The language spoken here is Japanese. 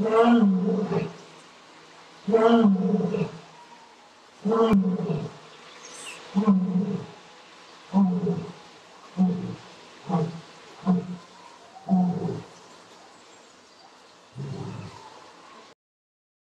Mm-hmm.